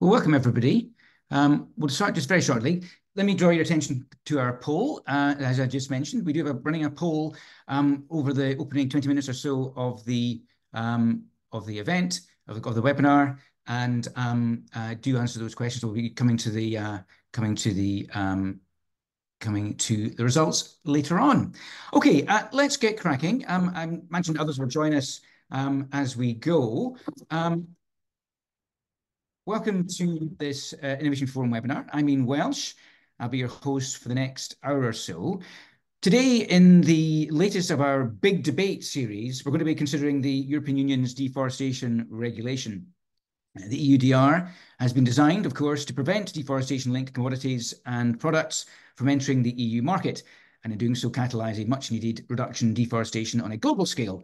Well, welcome everybody. Um, we'll start just very shortly. Let me draw your attention to our poll. Uh, as I just mentioned, we do have a, running a poll um, over the opening 20 minutes or so of the um, of the event of, of the webinar, and um, uh, do answer those questions. We'll be coming to the uh, coming to the um, coming to the results later on. Okay, uh, let's get cracking. Um, I mentioned others will join us as we go. Welcome to this uh, Innovation Forum webinar. I'm Ian Welsh. I'll be your host for the next hour or so. Today, in the latest of our big debate series, we're going to be considering the European Union's deforestation regulation. The EUDR has been designed, of course, to prevent deforestation-linked commodities and products from entering the EU market, and in doing so catalyse a much-needed reduction in deforestation on a global scale.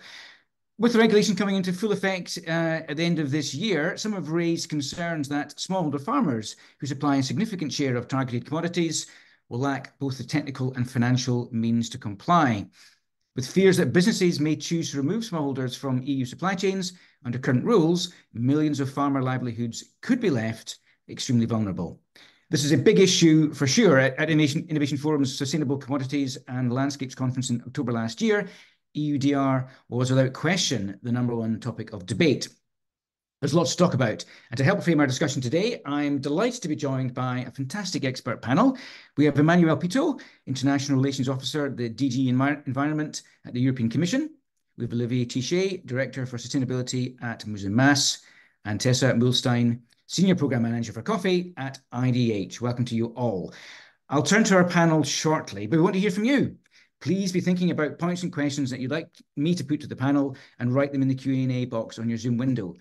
With the regulation coming into full effect uh, at the end of this year, some have raised concerns that smallholder farmers who supply a significant share of targeted commodities will lack both the technical and financial means to comply. With fears that businesses may choose to remove smallholders from EU supply chains under current rules, millions of farmer livelihoods could be left extremely vulnerable. This is a big issue for sure. At, at Innovation, Innovation Forum's Sustainable Commodities and Landscapes Conference in October last year, EUDR was without question the number one topic of debate. There's lots to talk about. And to help frame our discussion today, I'm delighted to be joined by a fantastic expert panel. We have Emanuele Pitto, International Relations Officer at the DG Environment at the European Commission. We have Olivier Tichit, Director for Sustainability at Musim Mas, and Tessa Meulensteen, Senior Program Manager for Coffee at IDH. Welcome to you all. I'll turn to our panel shortly, but we want to hear from you. Please be thinking about points and questions that you'd like me to put to the panel and write them in the Q&A box on your Zoom window.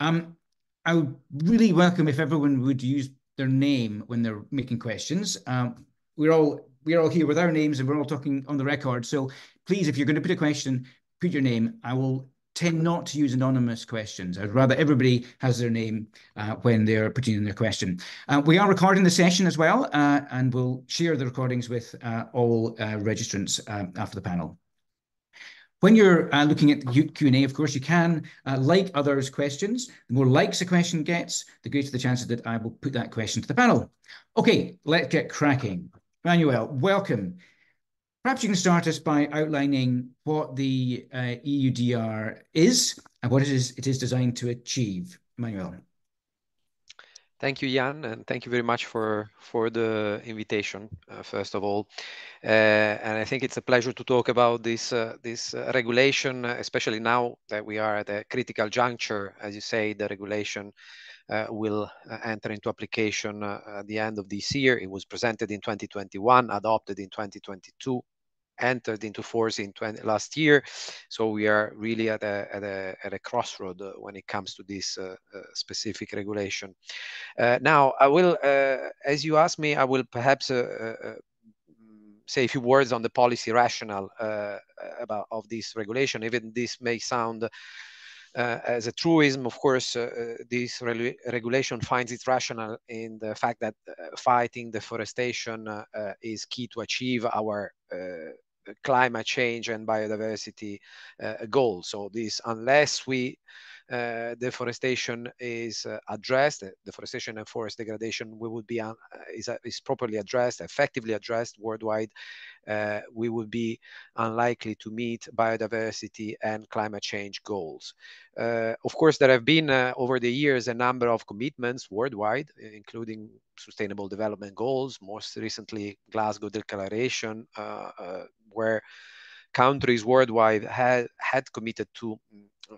Um, I would really welcome if everyone would use their name when they're making questions. Um, we're all we're all here with our names and we're all talking on the record. So please, if you're going to put a question, put your name. I will tend not to use anonymous questions. I'd rather everybody has their name uh, when they're putting in their question. Uh, we are recording the session as well, uh, and we'll share the recordings with uh, all uh, registrants um, after the panel. When you're uh, looking at the Q&A, of course, you can like others' questions. The more likes a question gets, the greater the chances that I will put that question to the panel. Okay, let's get cracking. Manuel, welcome. Perhaps you can start us by outlining what the uh, EUDR is and what it is, it is designed to achieve. Manuel. Thank you, Jan, and thank you very much for for the invitation. Uh, first of all, uh, and I think it's a pleasure to talk about this uh, this uh, regulation, especially now that we are at a critical juncture. As you say, the regulation uh, will uh, enter into application at the end of this year. It was presented in 2021, adopted in 2022, entered into force in 20, last year. So we are really at a, at a, at a crossroad uh, when it comes to this uh, uh, specific regulation. Uh, now, I will, uh, as you asked me, I will perhaps uh, say a few words on the policy rationale about of this regulation. Even this may sound uh, as a truism, of course, uh, this re regulation finds its rationale in the fact that uh, fighting deforestation is key to achieve our climate change and biodiversity goals. So this, unless we uh, deforestation is uh, addressed, deforestation and forest degradation we would be uh, is, is properly addressed, effectively addressed worldwide, uh, we would be unlikely to meet biodiversity and climate change goals. Uh, of course, there have been uh, over the years a number of commitments worldwide, including sustainable development goals, most recently Glasgow Declaration, where countries worldwide had, had committed to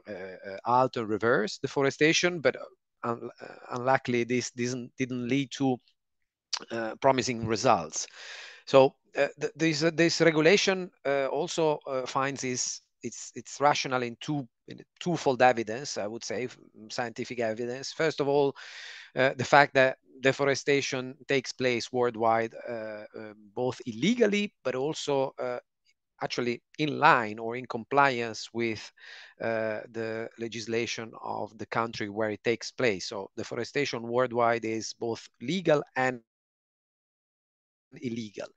uh, alter reverse deforestation, but un unluckily this didn't, didn't lead to promising results. So uh, th this uh, this regulation uh, also finds its its its rational in two in twofold evidence. I would say scientific evidence. First of all, the fact that deforestation takes place worldwide, both illegally but also actually in line or in compliance with uh, the legislation of the country where it takes place. So deforestation worldwide is both legal and illegal.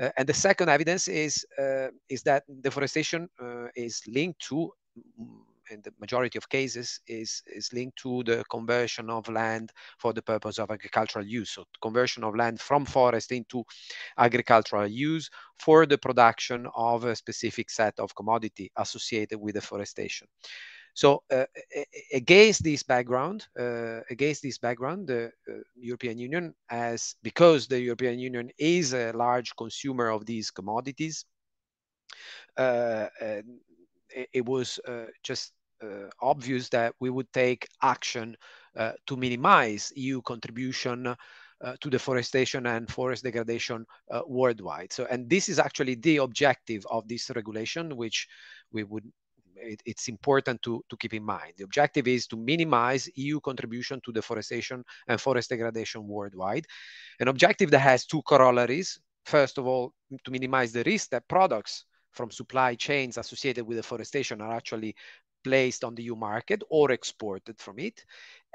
Uh, and the second evidence is uh, is that deforestation uh, is linked to in the majority of cases is is linked to the conversion of land for the purpose of agricultural use. So conversion of land from forest into agricultural use for the production of a specific set of commodity associated with deforestation. So uh, against this background uh, against this background the uh, european union as because the european union is a large consumer of these commodities uh, it, was uh, just uh, obvious that we would take action to minimize EU contribution uh, to deforestation and forest degradation uh, worldwide. So, and this is actually the objective of this regulation, which we would. It, it's important to, to keep in mind. The objective is to minimize EU contribution to deforestation and forest degradation worldwide. An objective that has two corollaries. First of all, to minimize the risk that products from supply chains associated with deforestation are actually placed on the EU market or exported from it.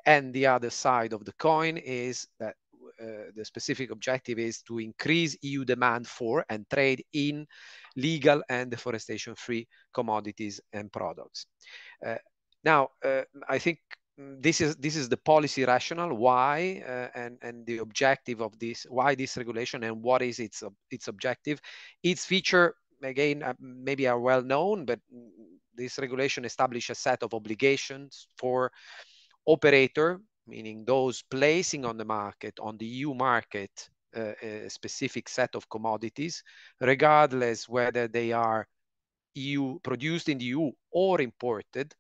And the other side of the coin is that uh, the specific objective is to increase EU demand for and trade in legal and deforestation-free commodities and products. Uh, now, uh, I think this is this is the policy rationale why uh, and and the objective of this why this regulation and what is its its objective its feature again, uh, maybe are well known, but this regulation establishes a set of obligations for operator, meaning those placing on the market, on the EU market, uh, a specific set of commodities, regardless whether they are EU produced in the EU or imported,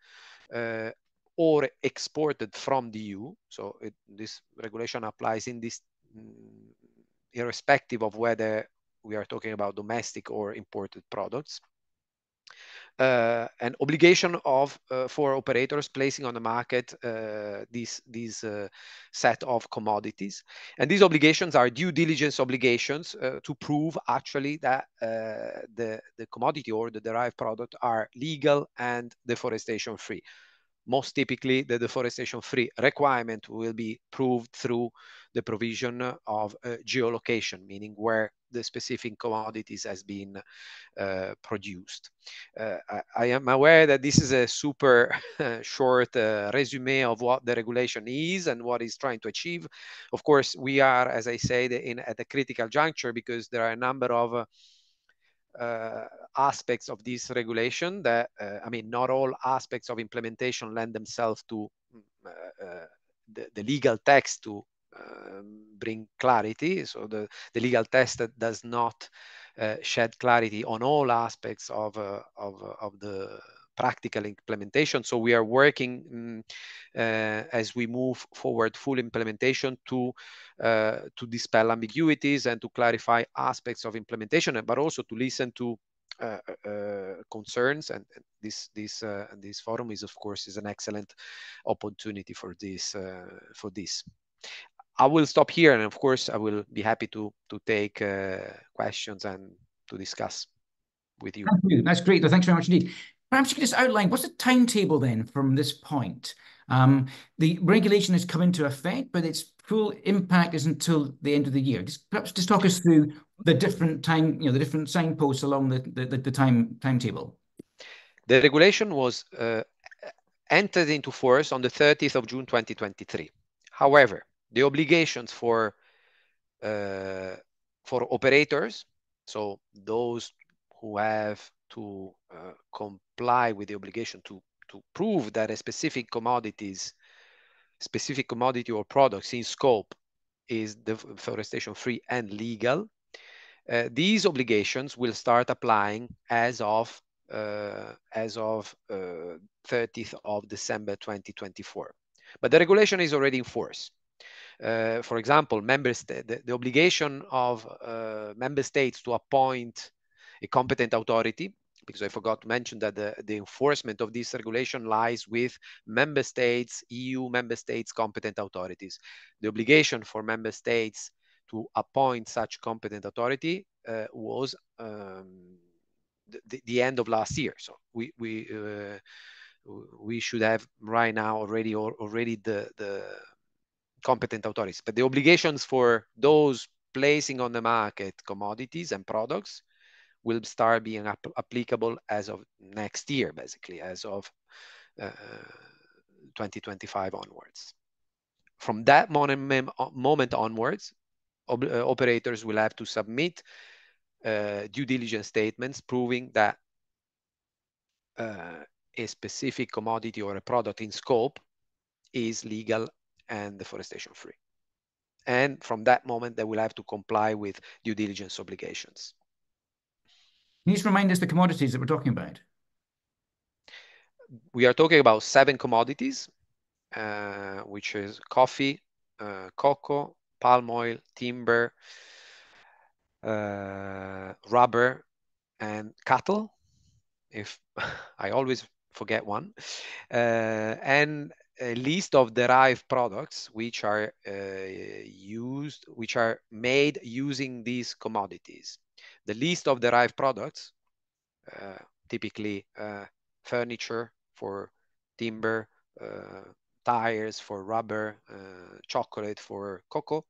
uh, or exported from the EU. So it, this regulation applies in this, mm, irrespective of whether we are talking about domestic or imported products. Uh, an obligation of uh, for operators placing on the market uh, these these uh, set of commodities and these obligations are due diligence obligations uh, to prove actually that uh, the the commodity or the derived product are legal and deforestation free most typically the deforestation free requirement will be proved through the provision of geolocation meaning where the specific commodities has been uh, produced. Uh, I, I, am aware that this is a super short uh, resume of what the regulation is and what it's trying to achieve. Of course, we are, as I said, in, at a critical juncture because there are a number of uh, aspects of this regulation that, uh, I mean, not all aspects of implementation lend themselves to mm, uh, the, the, legal text to bring clarity. So the, the legal test does not uh, shed clarity on all aspects of, uh, of, of the practical implementation. So we are working uh, as we move forward full implementation to uh, to dispel ambiguities and to clarify aspects of implementation, but also to listen to uh, concerns and this this this forum is of course is an excellent opportunity for this for this I will stop here, and of course, I will be happy to to take uh, questions and to discuss with you. You. That's great. thanks very much indeed. Perhaps you could just outline what's the timetable then from this point? Um, the regulation has come into effect, but its full impact is until the end of the year. Just perhaps just talk us through the different time, you know, the different signposts along the the, the time timetable. The regulation was uh, entered into force on the 30th of June 2023. However, the obligations for uh, for operators, so those who have to uh, comply with the obligation to to prove that a specific commodities, specific commodity or products in scope is deforestation free and legal. Uh, these obligations will start applying as of uh, as of 30th uh, of December 2024. But the regulation is already in force. Uh, for example, member the, the, obligation of uh, member states to appoint a competent authority, because I forgot to mention that the, the enforcement of this regulation lies with member states, EU member states competent authorities. The obligation for member states to appoint such competent authority uh, was um, the, the, end of last year. So we we uh, we should have right now already already the the competent authorities. But the obligations for those placing on the market commodities and products will start being ap applicable as of next year, basically, as of uh, 2025 onwards. From that moment onwards, uh, operators will have to submit uh, due diligence statements proving that a specific commodity or a product in scope is legal and deforestation free. And from that moment, they will have to comply with due diligence obligations. Can you just remind us the commodities that we're talking about? We are talking about seven commodities, uh, which is coffee, uh, cocoa, palm oil, timber, uh, rubber, and cattle. If I always forget one, uh, and a list of derived products which are uh, used, which are made using these commodities. The list of derived products, uh, typically uh, furniture for timber, uh, tires for rubber, uh, chocolate for cocoa,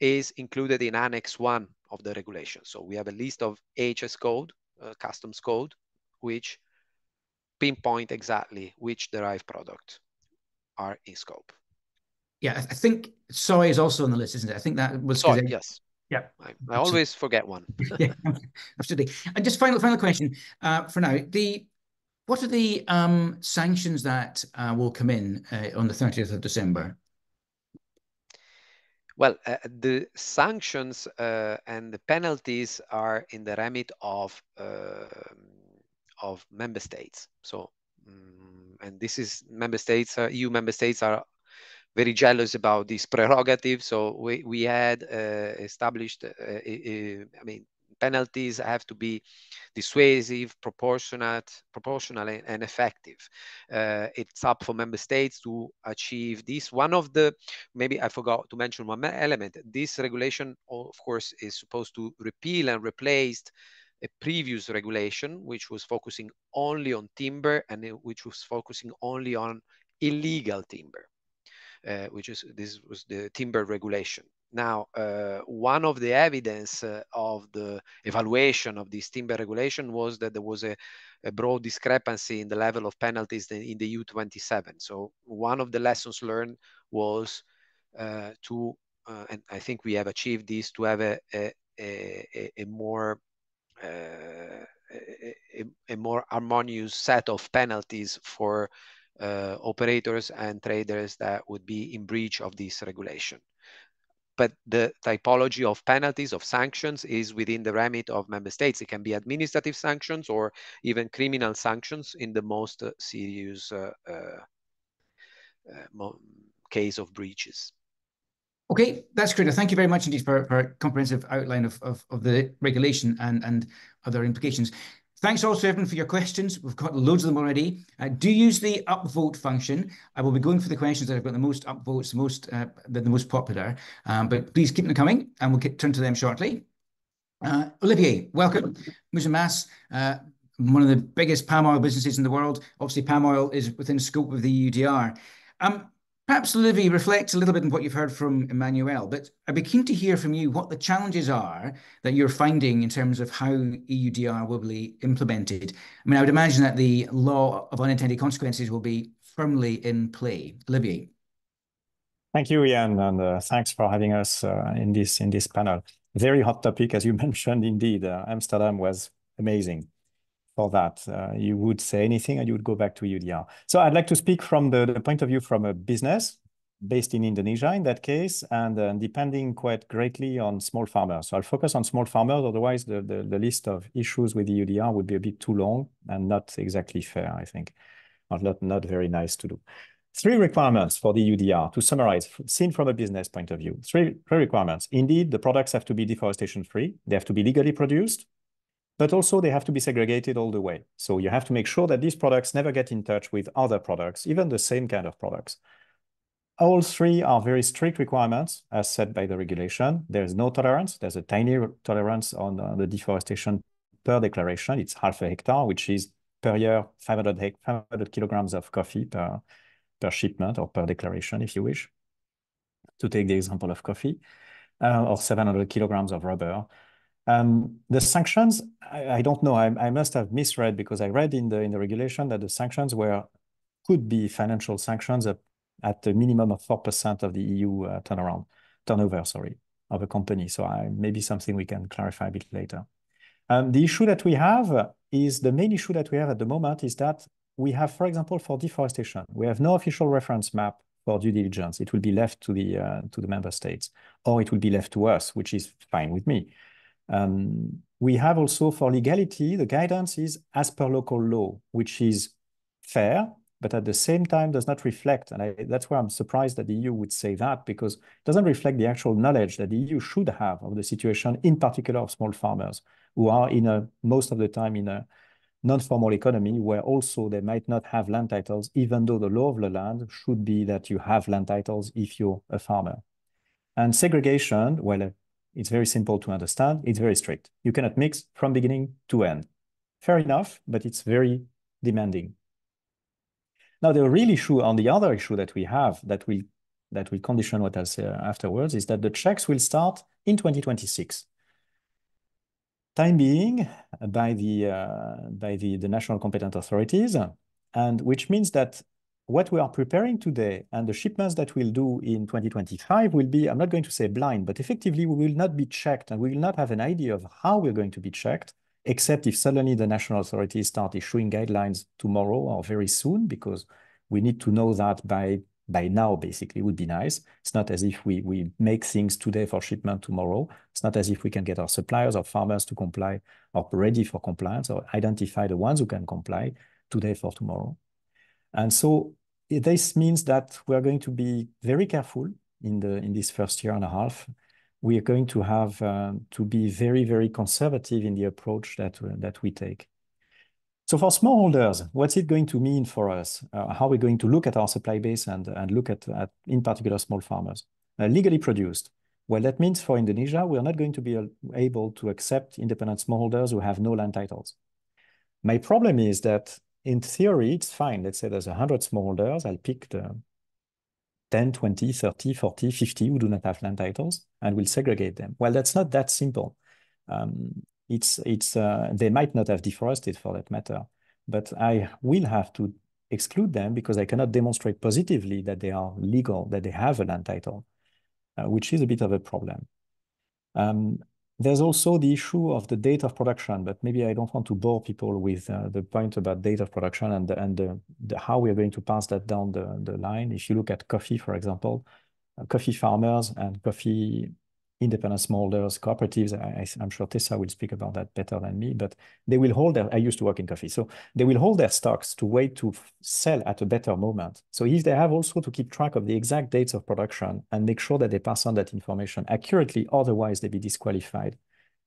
is included in Annex 1 of the regulation. So we have a list of HS code, uh, customs code, which pinpoint exactly which derived product are in scope. Yeah, I think soy is also on the list, isn't it? I think that was soy. Yes. Yeah, I, I always forget one. yeah, absolutely. And just final final question uh, for now. The what are the um, sanctions that uh, will come in uh, on the 30th of December? Well, uh, the sanctions uh, and the penalties are in the remit of uh, of member states. So um, and this is member states, uh, EU member states are very jealous about this prerogative. So we, we had uh, established, uh, I mean, penalties have to be dissuasive, proportionate, proportional, and effective. Uh, it's up for member states to achieve this. One of the, maybe I forgot to mention one element, this regulation, of course, is supposed to repeal and replace a previous regulation which was focusing only on timber and which was focusing only on illegal timber, uh, which is this was the timber regulation. Now, uh, one of the evidence uh, of the evaluation of this timber regulation was that there was a, a broad discrepancy in the level of penalties in the EU27. So one of the lessons learned was uh, to, uh, and I think we have achieved this, to have a, a, a, more a, a, more harmonious set of penalties for uh, operators and traders that would be in breach of this regulation. But the typology of penalties, of sanctions, is within the remit of member states. It can be administrative sanctions or even criminal sanctions in the most uh, serious uh, uh, uh case of breaches. Okay, that's great. Thank you very much indeed for, for a comprehensive outline of, of, of the regulation and, and other implications. Thanks also everyone for your questions. We've got loads of them already. Uh, do use the upvote function. I will be going for the questions that have got the most upvotes, the most uh, the, the, most popular. Um, but please keep them coming, and we'll get, turn to them shortly. Uh, Olivier, welcome. Musim Mas, uh, one of the biggest palm oil businesses in the world. Obviously, palm oil is within scope of the EUDR. Um, Perhaps, Olivier, reflect a little bit on what you've heard from Emmanuel, but I'd be keen to hear from you what the challenges are that you're finding in terms of how EUDR will be implemented. I mean, I would imagine that the law of unintended consequences will be firmly in play. Olivier. Thank you, Ian, and uh, thanks for having us uh, in this in this panel. Very hot topic, as you mentioned. Indeed, uh, Amsterdam was amazing for that. Uh, you would say anything and you would go back to EUDR. So I'd like to speak from the, the point of view from a business based in Indonesia in that case, and uh, depending quite greatly on small farmers. So I'll focus on small farmers, otherwise the, the, the list of issues with the EUDR would be a bit too long and not exactly fair, I think, or not, not very nice to do. Three requirements for the EUDR, to summarize, seen from a business point of view. Three, three requirements. Indeed, the products have to be deforestation-free. They have to be legally produced but also they have to be segregated all the way. So you have to make sure that these products never get in touch with other products, even the same kind of products. All three are very strict requirements as set by the regulation. There's no tolerance. There's a tiny tolerance on uh, the deforestation per declaration. It's half a hectare, which is per year 500, 500 kilograms of coffee per, per shipment or per declaration, if you wish, to take the example of coffee, uh, or 700 kilograms of rubber. Um, the sanctions, I, I don't know. I, I, must have misread because I read in the in the regulation that the sanctions were could be financial sanctions at, at a minimum of 4% of the EU uh, turnaround, turnover, sorry, of a company. So I, maybe something we can clarify a bit later. Um, the issue that we have is the main issue that we have at the moment is that we have, for example, for deforestation, we have no official reference map for due diligence. It will be left to the uh, to the member states, or it will be left to us, which is fine with me. Um, we have also for legality, the guidance is as per local law, which is fair, but at the same time does not reflect, and I, that's where I'm surprised that the EU would say that, because it doesn't reflect the actual knowledge that the EU should have of the situation, in particular of small farmers, who are in a, most of the time in a non-formal economy where also they might not have land titles, even though the law of the land should be that you have land titles if you're a farmer. And segregation, well, it's very simple to understand. It's very strict. You cannot mix from beginning to end. Fair enough, but it's very demanding. Now, the real issue on the other issue that we have that will that will condition what I'll say afterwards is that the checks will start in 2026 time being by the uh, by the, the national competent authorities, and which means that what we are preparing today and the shipments that we'll do in 2025 will be, I'm not going to say blind, but effectively we will not be checked and we will not have an idea of how we're going to be checked, except if suddenly the national authorities start issuing guidelines tomorrow or very soon, because we need to know that by by now, basically, would be nice. It's not as if we, we make things today for shipment tomorrow. It's not as if we can get our suppliers or farmers to comply or ready for compliance or identify the ones who can comply today for tomorrow. And so this means that we're going to be very careful in the in this first year and a half. We are going to have uh, to be very, very conservative in the approach that, uh, that we take. So for smallholders, what's it going to mean for us? Uh, how are we going to look at our supply base and, and look at, at, in particular, small farmers? Uh, legally produced. Well, that means for Indonesia, we are not going to be able to accept independent smallholders who have no land titles. My problem is that in theory, it's fine. Let's say there's 100 smallholders. I'll pick the 10, 20, 30, 40, 50 who do not have land titles, and we'll segregate them. Well, that's not that simple. Um, it's it's uh, they might not have deforested for that matter, but I will have to exclude them because I cannot demonstrate positively that they are legal, that they have a land title, uh, which is a bit of a problem. Um, there's also the issue of the date of production, but maybe I don't want to bore people with uh, the point about date of production and, and the, the, how we are going to pass that down the, the line. If you look at coffee, for example, uh, coffee farmers and coffee independent smallholders, cooperatives. I, am sure Tessa will speak about that better than me, but they will hold their, I used to work in coffee, so they will hold their stocks to wait to sell at a better moment. So if they have also to keep track of the exact dates of production and make sure that they pass on that information accurately, otherwise they be disqualified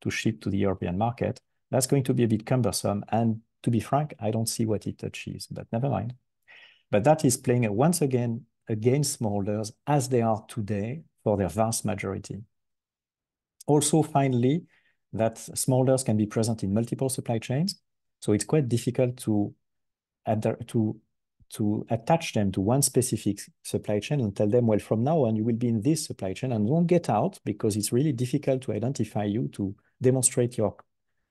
to ship to the European market, that's going to be a bit cumbersome. And to be frank, I don't see what it achieves, but never mind. But that is playing once again against smallholders as they are today for their vast majority. Also, finally, that smallholders can be present in multiple supply chains. So it's quite difficult to, to, to attach them to one specific supply chain and tell them, well, from now on, you will be in this supply chain and won't get out because it's really difficult to identify you to demonstrate your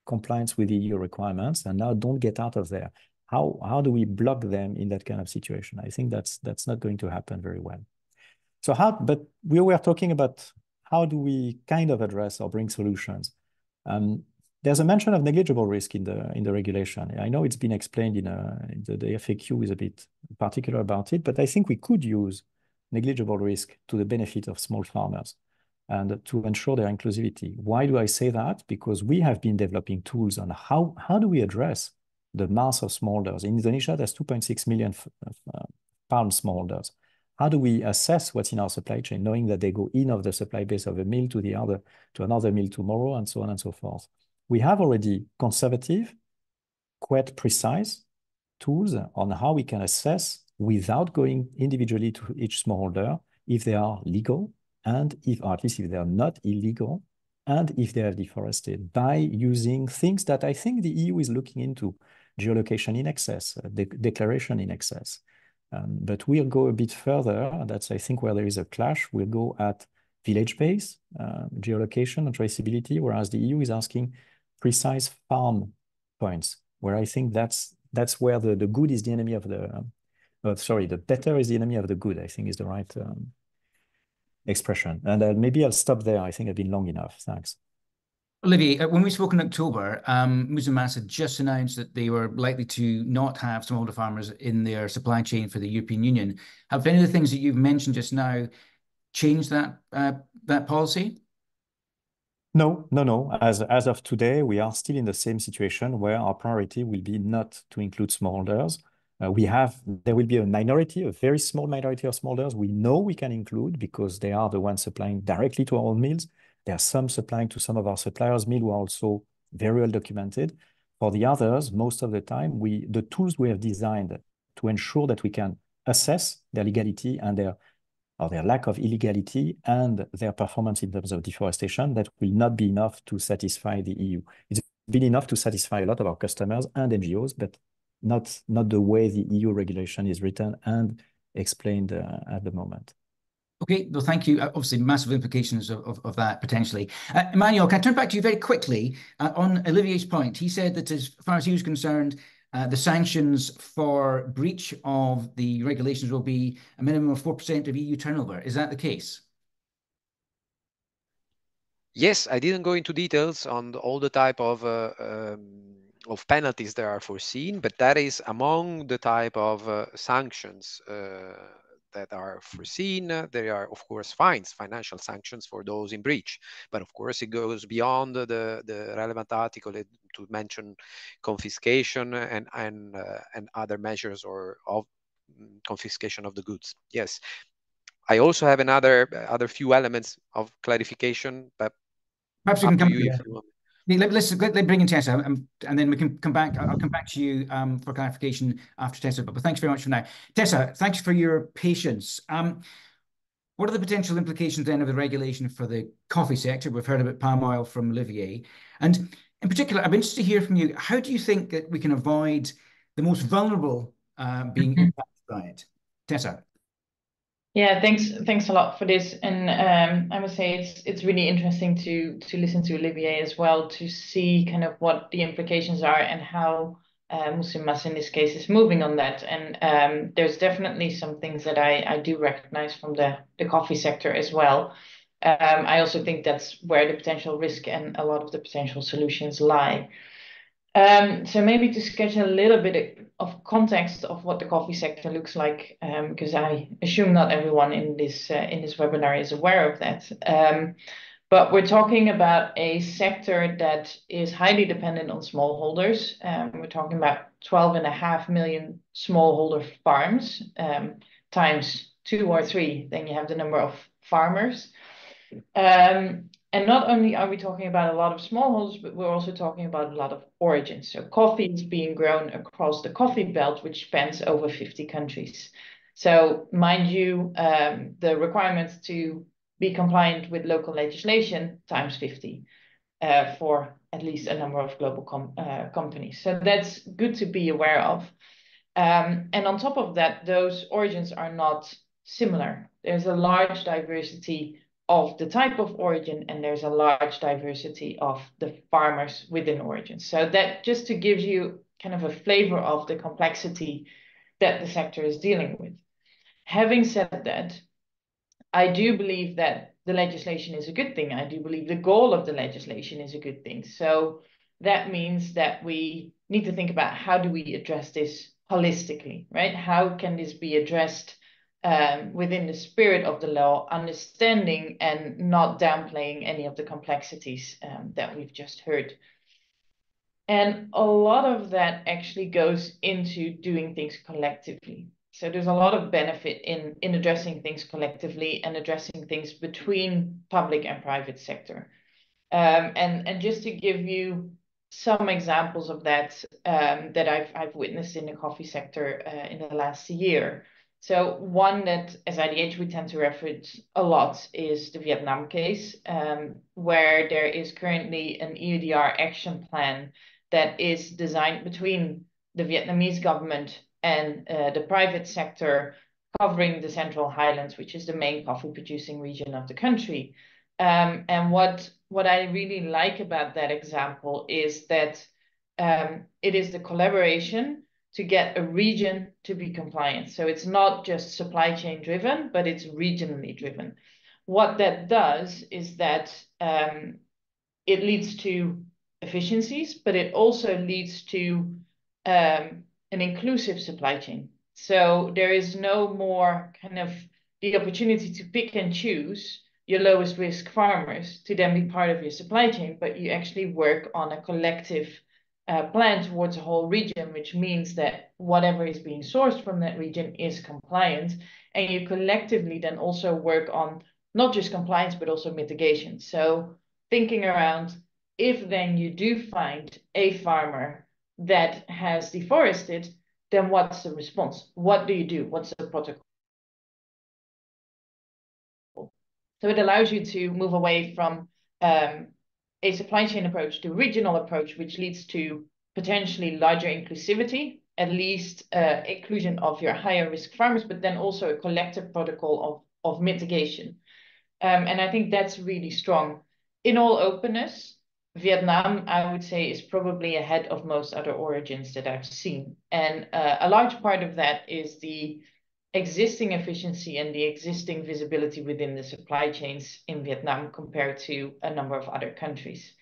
compliance with EU requirements and now don't get out of there. How, how do we block them in that kind of situation? I think that's, that's not going to happen very well. So how, but we were talking about how do we kind of address or bring solutions? Um, there's a mention of negligible risk in the in the regulation. I know it's been explained in, a, the, the FAQ is a bit particular about it, but I think we could use negligible risk to the benefit of small farmers and to ensure their inclusivity. Why do I say that? Because we have been developing tools on how, how do we address the mass of smallholders. In Indonesia, there's 2.6 million uh, smallholders. How do we assess what's in our supply chain, knowing that they go in of the supply base of a mill to the other, to another mill tomorrow, and so on and so forth? We have already conservative, quite precise tools on how we can assess without going individually to each smallholder if they are legal and if, or at least if they are not illegal, and if they have deforested by using things that I think the EU is looking into, geolocation in excess, uh, de declaration in excess, um, but we'll go a bit further. That's, I think, where there is a clash. We'll go at village base, uh, geolocation and traceability, whereas the EU is asking precise farm points, where I think that's that's where the, the good is the enemy of the uh, sorry, the better is the enemy of the good, I think is the right um, expression. And uh, maybe I'll stop there. I think I've been long enough. Thanks. Olivier, uh, when we spoke in October, um, Mars had just announced that they were likely to not have smallholder farmers in their supply chain for the European Union. Have any of the things that you've mentioned just now changed that uh, that policy? No, no, no. As as of today, we are still in the same situation where our priority will be not to include smallholders. Uh, we have there will be a minority, a very small minority of smallholders we know we can include because they are the ones supplying directly to our own mills. There are some supplying to some of our suppliers' are also very well documented. For the others, most of the time, we the tools we have designed to ensure that we can assess their legality and their or their lack of illegality and their performance in terms of deforestation, that will not be enough to satisfy the EU. It's been enough to satisfy a lot of our customers and NGOs, but not, not the way the EU regulation is written and explained uh, at the moment. Okay, well, thank you. Uh, obviously, massive implications of, of, of that potentially. Uh, Emmanuel, can I turn back to you very quickly uh, on Olivier's point? He said that as far as he was concerned, uh, the sanctions for breach of the regulations will be a minimum of 4% of EU turnover. Is that the case? Yes, I didn't go into details on all the type of uh, um, of penalties that are foreseen, but that is among the type of uh, sanctions that are foreseen. There are, of course, fines, financial sanctions for those in breach. But of course, it goes beyond the, the relevant article to mention confiscation and, and, uh, and other measures or of mm, confiscation of the goods. Yes. I also have another other few elements of clarification, but perhaps we can come you let, us let, let bring in Tessa, um, and then we can come back. I'll come back to you um, for clarification after Tessa. But, but thanks very much for now, Tessa. Thanks for your patience. Um, what are the potential implications then of the regulation for the coffee sector? We've heard about palm oil from Olivier, and in particular, I'm interested to hear from you. How do you think that we can avoid the most vulnerable uh, being mm-hmm. impacted by it, Tessa? Yeah, thanks thanks a lot for this. And um, I must say it's it's really interesting to to listen to Olivier as well to see kind of what the implications are and how uh, in this case is moving on that. And um, there's definitely some things that I, I do recognize from the, the coffee sector as well. Um, I also think that's where the potential risk and a lot of the potential solutions lie. Um, so maybe to sketch a little bit of context of what the coffee sector looks like, because um, I assume not everyone in this uh, in this webinar is aware of that. Um, but we're talking about a sector that is highly dependent on smallholders. Um, we're talking about 12 and a half million smallholder farms um, times two or three, then you have the number of farmers. Um, and not only are we talking about a lot of smallholders, but we're also talking about a lot of origins. So coffee is being grown across the coffee belt, which spans over 50 countries. So mind you, um, the requirements to be compliant with local legislation times 50 uh, for at least a number of global com uh, companies. So that's good to be aware of. Um, and on top of that, those origins are not similar. There's a large diversity of the type of origin, and there's a large diversity of the farmers within origins. So that just to give you kind of a flavor of the complexity that the sector is dealing with. Having said that, I do believe that the legislation is a good thing. I do believe the goal of the legislation is a good thing. So that means that we need to think about how do we address this holistically, right? How can this be addressed um, within the spirit of the law, understanding and not downplaying any of the complexities um, that we've just heard. And a lot of that actually goes into doing things collectively. So there's a lot of benefit in, in addressing things collectively and addressing things between public and private sector. Um, and, and just to give you some examples of that um, that I've, I've witnessed in the coffee sector uh, in the last year. So one that as IDH we tend to reference a lot is the Vietnam case, um, where there is currently an EUDR action plan that is designed between the Vietnamese government and uh, the private sector covering the Central Highlands, which is the main coffee producing region of the country. Um, and what, what I really like about that example is that um, it is the collaboration to get a region to be compliant. So it's not just supply chain driven, but it's regionally driven. What that does is that um, it leads to efficiencies, but it also leads to um, an inclusive supply chain. So there is no more kind of the opportunity to pick and choose your lowest risk farmers to then be part of your supply chain, but you actually work on a collective uh, plan towards a whole region, which means that whatever is being sourced from that region is compliant. And you collectively then also work on not just compliance, but also mitigation. So thinking around if then you do find a farmer that has deforested, then what's the response? What do you do? What's the protocol? So it allows you to move away from um, a supply chain approach to regional approach, which leads to potentially larger inclusivity, at least uh, inclusion of your higher risk farmers, but then also a collective protocol of, of mitigation. Um, and I think that's really strong. In all openness, Vietnam, I would say, is probably ahead of most other origins that I've seen. And uh, a large part of that is the existing efficiency and the existing visibility within the supply chains in Vietnam compared to a number of other countries.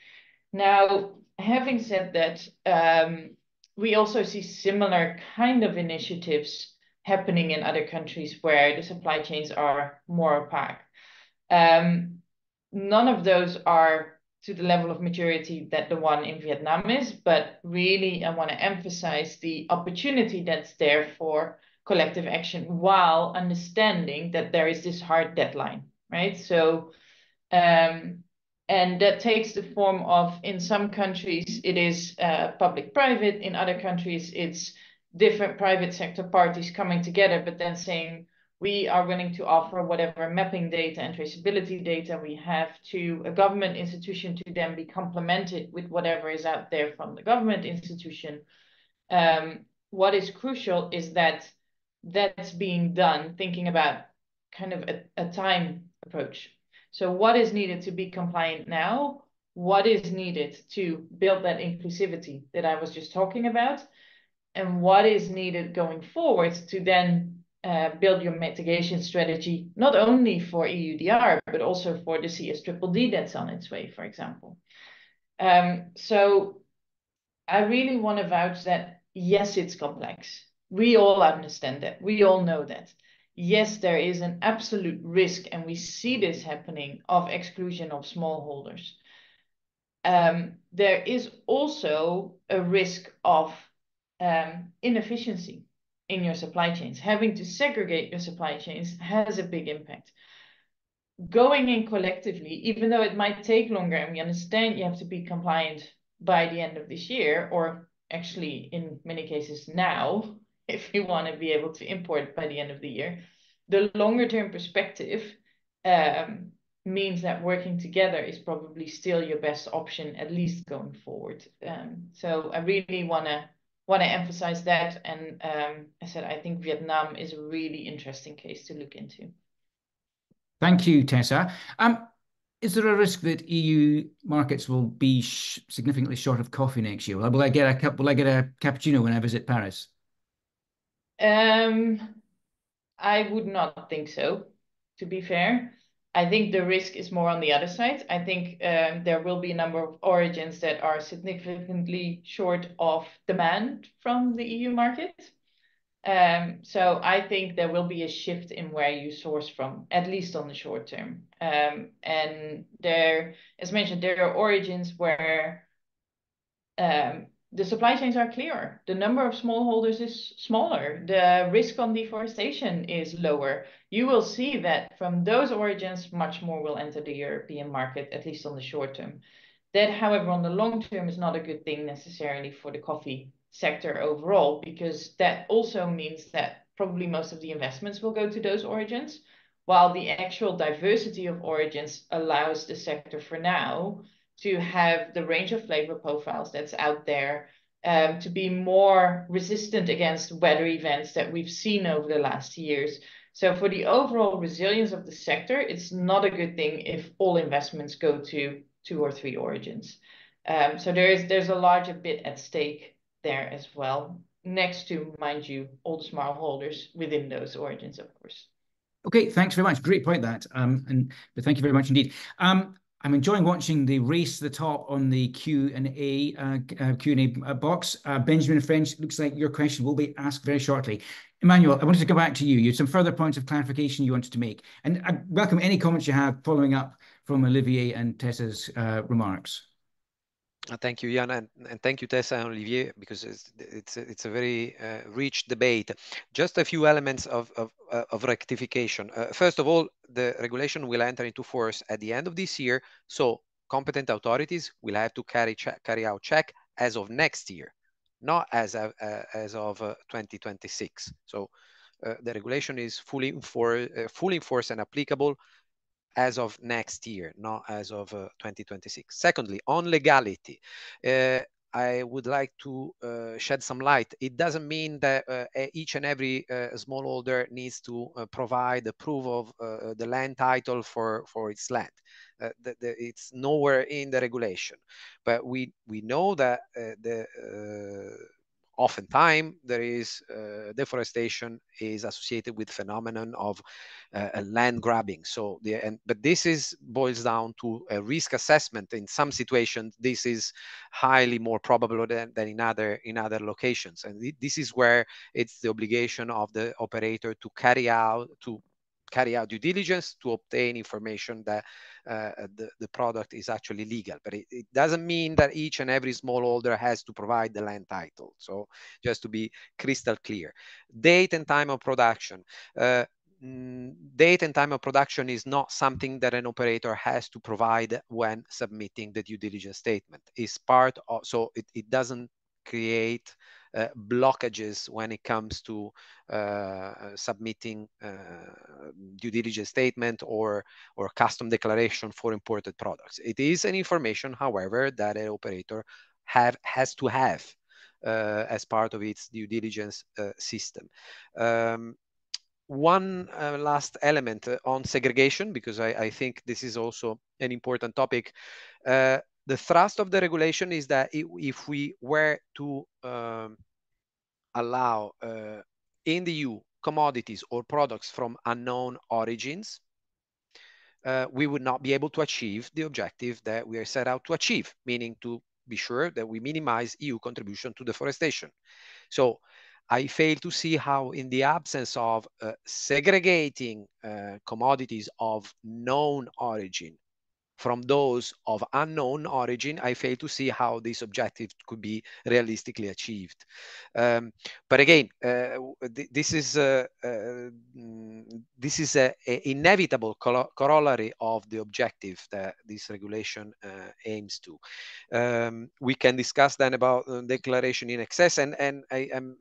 Now, having said that, um, we also see similar kind of initiatives happening in other countries where the supply chains are more opaque. Um, none of those are to the level of maturity that the one in Vietnam is, but really I want to emphasize the opportunity that's there for collective action while understanding that there is this hard deadline, right? So, um, and that takes the form of, in some countries, it is uh, public-private. In other countries, it's different private sector parties coming together, but then saying, we are willing to offer whatever mapping data and traceability data we have to a government institution to then be complemented with whatever is out there from the government institution. Um, what is crucial is that that's being done thinking about kind of a, a time approach. So what is needed to be compliant now? What is needed to build that inclusivity that I was just talking about? And what is needed going forward to then uh, build your mitigation strategy, not only for EUDR, but also for the CS triple D that's on its way, for example. Um, so I really want to vouch that, yes, it's complex. We all understand that. We all know that. Yes, there is an absolute risk, and we see this happening, of exclusion of smallholders. Um, there is also a risk of um, inefficiency in your supply chains. Having to segregate your supply chains has a big impact. Going in collectively, even though it might take longer, and we understand you have to be compliant by the end of this year, or actually in many cases now, if you want to be able to import by the end of the year, the longer term perspective um, means that working together is probably still your best option, at least going forward. Um, so I really want to want to emphasize that. And um, I said, I think Vietnam is a really interesting case to look into. Thank you, Tessa. Um, is there a risk that EU markets will be sh significantly short of coffee next year? Will I get a cup? will I get a cappuccino when I visit Paris? Um, I would not think so. To be fair, I think the risk is more on the other side. I think um, there will be a number of origins that are significantly short of demand from the EU market. Um, so I think there will be a shift in where you source from, at least on the short term. Um, and there, as mentioned, there are origins where um, the supply chains are clearer. The number of smallholders is smaller. The risk on deforestation is lower. You will see that from those origins, much more will enter the European market, at least on the short term. That, however, on the long term is not a good thing necessarily for the coffee sector overall, because that also means that probably most of the investments will go to those origins, while the actual diversity of origins allows the sector for now to have the range of flavor profiles that's out there um, to be more resistant against weather events that we've seen over the last years. So for the overall resilience of the sector, it's not a good thing if all investments go to two or three origins. Um, so there is there's a larger bit at stake there as well. next to, mind you, all the smallholders within those origins, of course. Okay, thanks very much. Great point that. Um, and but thank you very much indeed. Um, I'm enjoying watching the race to the top on the Q and A uh, uh, Q and A uh, box. Uh, Benjamin French, looks like your question will be asked very shortly. Emmanuel, I wanted to go back to you. You had some further points of clarification you wanted to make, and I welcome any comments you have following up from Olivier and Tessa's uh, remarks. Uh, thank you, Jan, and, and, thank you, Tessa and Olivier, because it's it's a, it's a very uh, rich debate. Just a few elements of of, uh, of rectification. Uh, first of all, the regulation will enter into force at the end of this year, so competent authorities will have to carry carry out check as of next year, not as of, uh, as of uh, 2026. So the regulation is fully for fully enforced and applicable as of next year, not as of uh, 2026. Secondly, on legality, uh, I would like to uh, shed some light. It doesn't mean that uh, each and every uh, smallholder needs to uh, provide proof of the land title for, for its land. The, the, it's nowhere in the regulation, but we we know that the oftentimes there is uh, deforestation is associated with phenomenon of uh, land grabbing. So the and but this is boils down to a risk assessment. In some situations this is highly more probable than, than in other in other locations. And this is where it's the obligation of the operator to carry out to carry out due diligence to obtain information that uh, the, the product is actually legal. But it, it, doesn't mean that each and every smallholder has to provide the land title. So just to be crystal clear. Date and time of production. Uh, date and time of production is not something that an operator has to provide when submitting the due diligence statement. It's part of, so it, it doesn't create blockages when it comes to uh, submitting uh, due diligence statement or or custom declaration for imported products. It is an information, however, that an operator have has to have uh, as part of its due diligence uh, system. Um, one uh, last element on segregation, because I, I, think this is also an important topic the thrust of the regulation is that if we were to um, allow uh, in the EU commodities or products from unknown origins, uh, we would not be able to achieve the objective that we are set out to achieve, meaning to be sure that we minimize EU contribution to deforestation. So I fail to see how in the absence of uh, segregating uh, commodities of known origin from those of unknown origin, I fail to see how this objective could be realistically achieved. Um, but again, uh, th this is uh, uh, this is a, a inevitable corollary of the objective that this regulation uh, aims to. Um, we can discuss then about declaration in excess, and and I am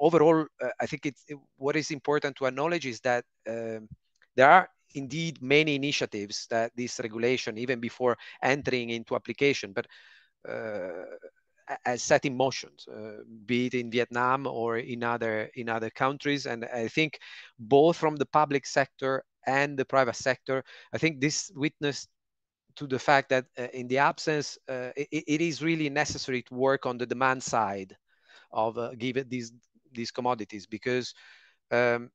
overall, uh, I think it, what is important to acknowledge is that. Um, there are indeed many initiatives that this regulation, even before entering into application, but uh, as set in motion, uh, be it in Vietnam or in other in other countries. And I think both from the public sector and the private sector, I think this witnessed to the fact that uh, in the absence, uh, it, it is really necessary to work on the demand side of uh, given these these commodities because um,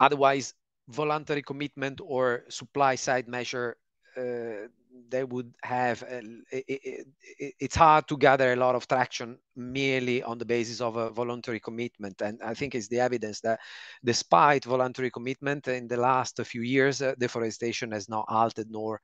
otherwise voluntary commitment or supply side measure uh, they would have a, it, it, it's hard to gather a lot of traction merely on the basis of a voluntary commitment. And i think it's the evidence that despite voluntary commitment in the last few years uh, deforestation has not halted nor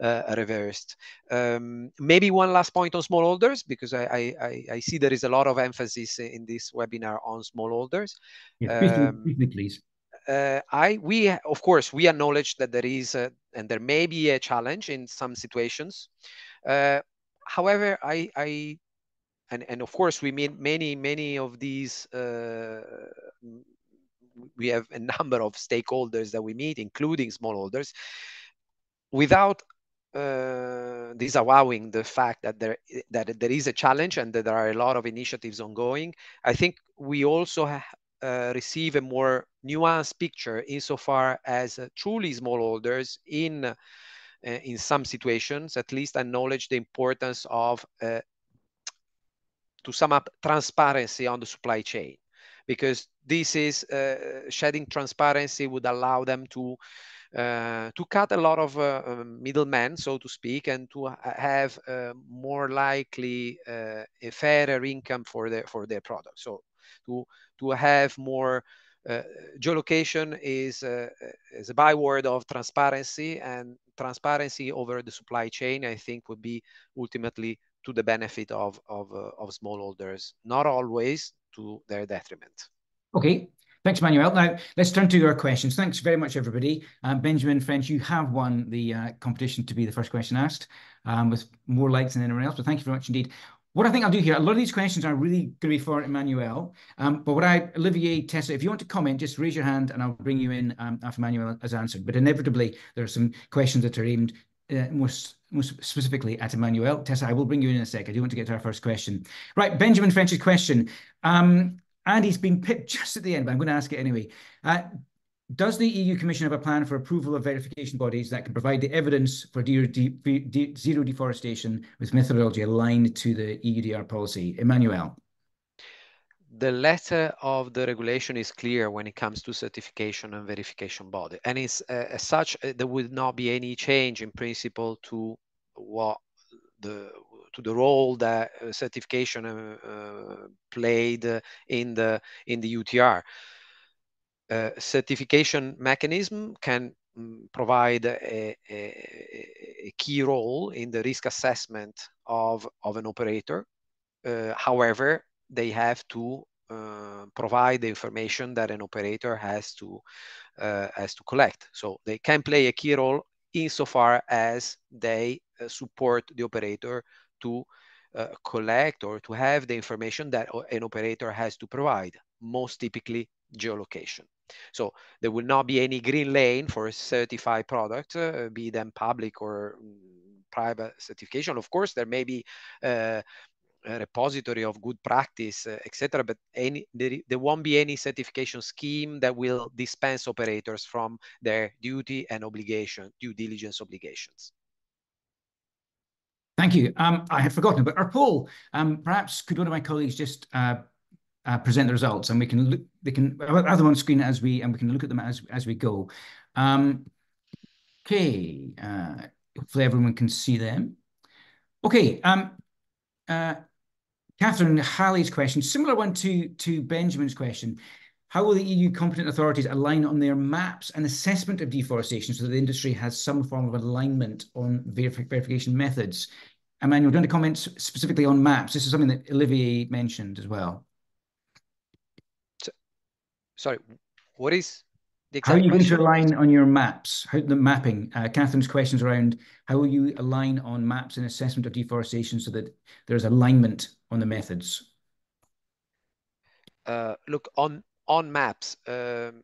uh, reversed. Um, maybe one last point on smallholders because I, I, I see there is a lot of emphasis in this webinar on smallholders. Yeah, um, please uh, I we of course we acknowledge that there is a, and there may be a challenge in some situations. Uh, however, I, I and and of course we mean many many of these. Uh, we have a number of stakeholders that we meet, including smallholders, without uh, disavowing the fact that there that there is a challenge and that there are a lot of initiatives ongoing. I think we also ha uh, receive a more nuanced picture insofar as uh, truly smallholders in uh, in some situations at least acknowledge the importance of uh, to sum up, transparency on the supply chain, because this is uh, shedding transparency would allow them to uh, to cut a lot of uh, um, middlemen, so to speak, and to have more likely a fairer income for their for their product. So to to have more uh, geolocation is is a byword of transparency, and transparency over the supply chain, I think, would be ultimately to the benefit of of, of smallholders, not always to their detriment. Okay, Thanks, Manuel. Now, let's turn to our questions. Thanks very much, everybody. Um, Benjamin French, you have won the uh, competition to be the first question asked um, with more likes than anyone else, but thank you very much indeed. What I think I'll do here, a lot of these questions are really going to be for Emmanuel, um, but what I, Olivier, Tessa, if you want to comment, just raise your hand and I'll bring you in um, after Emmanuel has answered. But inevitably, there are some questions that are aimed uh, most, most specifically at Emmanuel. Tessa, I will bring you in, in a sec. I do want to get to our first question. Right, Benjamin French's question. Um, and he's been picked just at the end, but I'm going to ask it anyway. Uh, does the EU Commission have a plan for approval of verification bodies that can provide the evidence for zero deforestation with methodology aligned to the EUDR policy? Emmanuel. The letter of the regulation is clear when it comes to certification and verification body. And it's, uh, as such, uh, there would not be any change in principle to what the to the role that uh, certification uh, uh, played in the in the EUTR. Certification mechanism can mm, provide a, a, a, key role in the risk assessment of, of an operator. Uh, however, they have to uh, provide the information that an operator has to uh, has to collect. So they can play a key role insofar as they support the operator to uh, collect or to have the information that an operator has to provide, most typically geolocation. So there will not be any green lane for a certified product, uh, be them public or mm, private certification. Of course, there may be uh, a repository of good practice, uh, etc. But any there, there won't be any certification scheme that will dispense operators from their duty and obligation, due diligence obligations. Thank you. Um, I had forgotten about our poll. Um, perhaps could one of my colleagues just uh, uh, present the results, and we can look. They can have them on screen as we and we can look at them as as we go. Um, okay. Uh, hopefully everyone can see them. Okay. Um, uh, Catherine Halley's question, similar one to to Benjamin's question. How will the EU competent authorities align on their maps and assessment of deforestation so that the industry has some form of alignment on verif verification methods? Emmanuel, do you want to comment specifically on maps? This is something that Olivier mentioned as well. So, sorry, what is the How are you going to align on your maps? How the mapping? Uh, Catherine's questions around how will you align on maps and assessment of deforestation so that there's alignment on the methods? Uh, look, on on maps, um,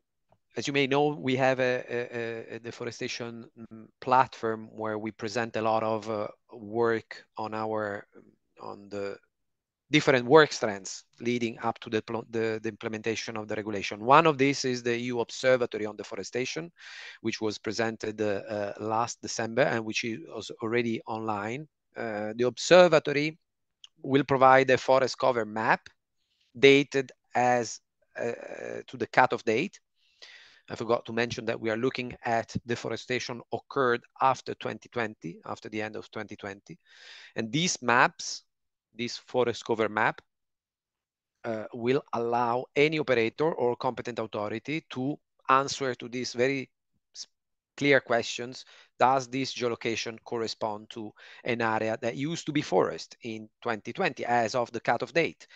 as you may know, we have a, a, a, deforestation mm, platform where we present a lot of uh, work on our on the different work strands leading up to the, the, the, implementation of the regulation. One of these is the EU Observatory on Deforestation, which was presented uh, uh, last December and which was already online. Uh, the observatory will provide a forest cover map dated as uh, to the cutoff date. I forgot to mention that we are looking at deforestation occurred after 2020, after the end of 2020. And these maps, this forest cover map, uh, will allow any operator or competent authority to answer to these very clear questions. Does this geolocation correspond to an area that used to be forest in 2020 as of the cutoff date?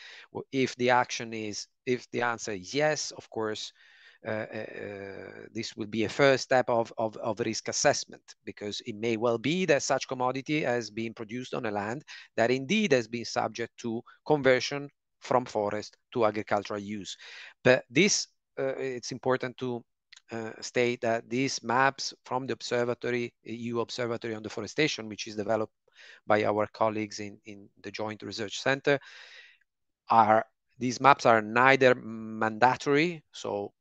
If the action is, if the answer is yes, of course, this will be a first step of, of, of, risk assessment because it may well be that such commodity has been produced on a land that indeed has been subject to conversion from forest to agricultural use. But this, uh, it's important to uh, state that these maps from the observatory, EU Observatory on Deforestation, which is developed by our colleagues in, in the Joint Research Center, are these maps are neither mandatory, so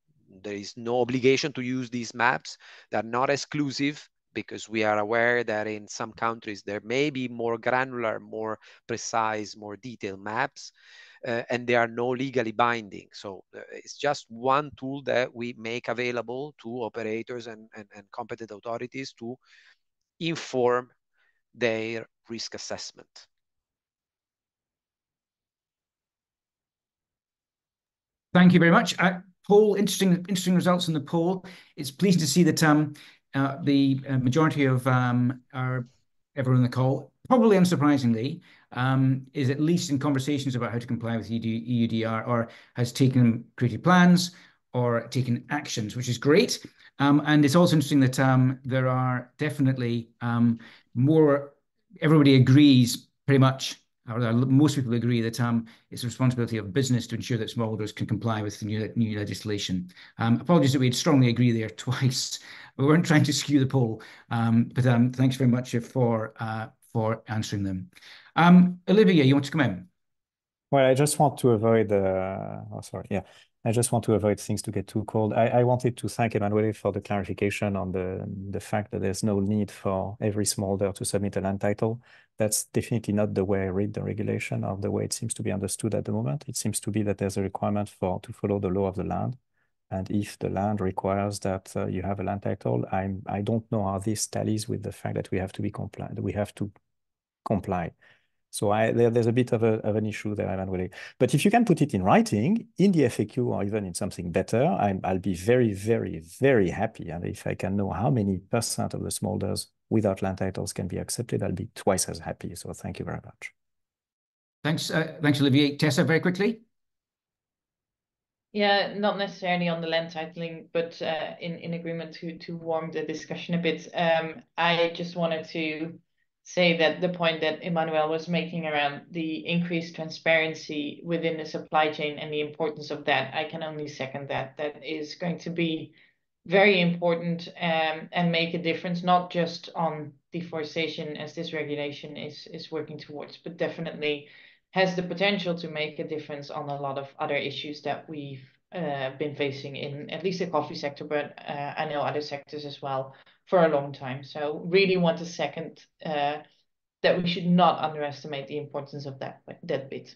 there is no obligation to use these maps. They're not exclusive. because we are aware that in some countries there may be more granular, more precise, more detailed maps, uh, and they are no legally binding. So uh, it's just one tool that we make available to operators and, and, and competent authorities to inform their risk assessment. Thank you very much. Poll, interesting, interesting results in the poll. It's pleasing to see that um, uh, the uh, majority of um, our everyone on the call, probably unsurprisingly, um, is at least in conversations about how to comply with EUDR or has taken created plans or taken actions, which is great. Um, and it's also interesting that um, there are definitely um, more, everybody agrees pretty much or most people agree that um, it's the responsibility of business to ensure that smallholders can comply with the new, new legislation. Um, apologies that we'd strongly agree there twice. We weren't trying to skew the poll, um, but um, thanks very much for uh, for answering them. Um, Olivier, you want to come in? Well, I just want to avoid, uh, oh, sorry, yeah. I just want to avoid things to get too cold. I, I wanted to thank Emanuele for the clarification on the, the fact that there's no need for every smallholder to submit a land title. That's definitely not the way I read the regulation or the way it seems to be understood at the moment. It seems to be that there's a requirement for to follow the law of the land. And if the land requires that uh, you have a land title, I'm, I don't know how this tallies with the fact that we have to be compliant, we have to comply. So I, there, there's a bit of, a, of an issue there, Emanuele. But if you can put it in writing, in the FAQ or even in something better, i will be very, very, very happy. And if I can know how many percent of the smallholders without land titles can be accepted, I'll be twice as happy. So thank you very much. Thanks, uh, thanks, Olivier. Tessa, very quickly. Yeah, not necessarily on the land titling, but uh, in in agreement to to warm the discussion a bit. Um, I just wanted to say that the point that Emmanuel was making around the increased transparency within the supply chain and the importance of that, I can only second that. That is going to be very important um, and make a difference, not just on deforestation as this regulation is, is working towards, but definitely has the potential to make a difference on a lot of other issues that we've uh, been facing in at least the coffee sector, but uh, I know other sectors as well for a long time. So really want to second uh, that we should not underestimate the importance of that that bit.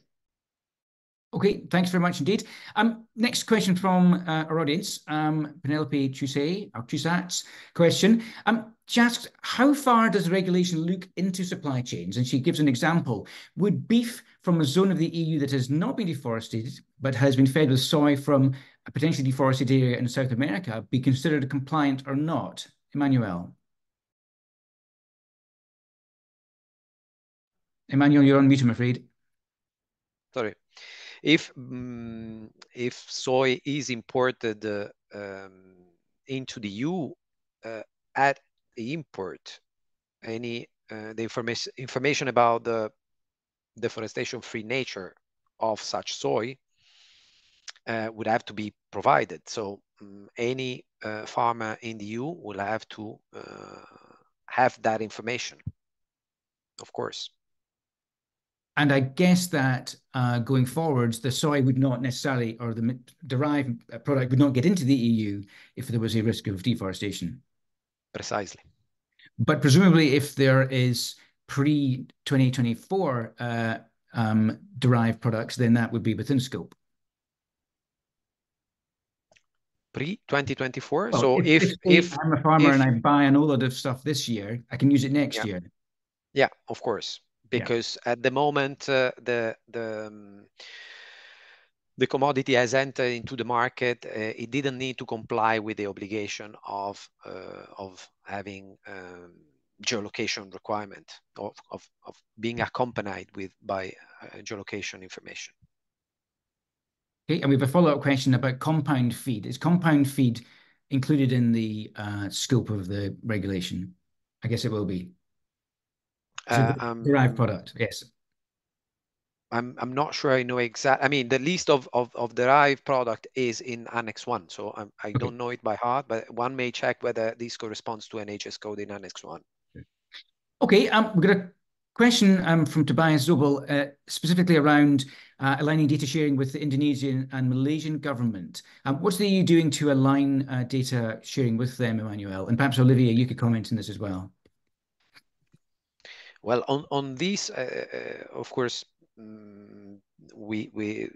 Okay, thanks very much indeed. Um, next question from uh, our audience, um, Penelope Chusay, or Chusat's question. Um, she asks, how far does regulation look into supply chains? And she gives an example. Would beef from a zone of the EU that has not been deforested, but has been fed with soy from a potentially deforested area in South America be considered compliant or not? Emmanuel. Emmanuel, you're on mute, I'm afraid. Sorry. If um, if soy is imported uh, um, into the EU uh, at the import, any uh, the information information about the deforestation-free nature of such soy uh, would have to be provided. So um, any uh, farmer in the EU will have to uh, have that information, of course. And I guess that uh, going forwards, the soy would not necessarily, or the derived product would not get into the EU if there was a risk of deforestation. Precisely. But presumably, if there is pre 2024 uh, um, derived products, then that would be within scope. Pre 2024. Well, so if if, if, I'm a farmer if, and I buy an load of stuff this year, I can use it next yeah. year. Yeah, of course, because yeah. at the moment uh, the the um, the commodity has entered into the market, uh, it didn't need to comply with the obligation of uh, of having um, geolocation requirement of, of, of being accompanied with by uh, geolocation information. Okay, and we have a follow-up question about compound feed. Is compound feed included in the uh, scope of the regulation? I guess it will be. Uh, um, derived product, yes. I'm I'm not sure I know exact. I mean, the list of of, of derived product is in Annex One, so I'm, I okay. don't know it by heart, but one may check whether this corresponds to an HS code in Annex One. Okay, um, we're going to question um, from Tobias Zobel, uh, specifically around uh, aligning data sharing with the Indonesian and Malaysian government. Um, what's the EU doing to align uh, data sharing with them, Emmanuel? And perhaps Olivier, you could comment on this as well. Well, on on this, uh, uh, of course, um, we we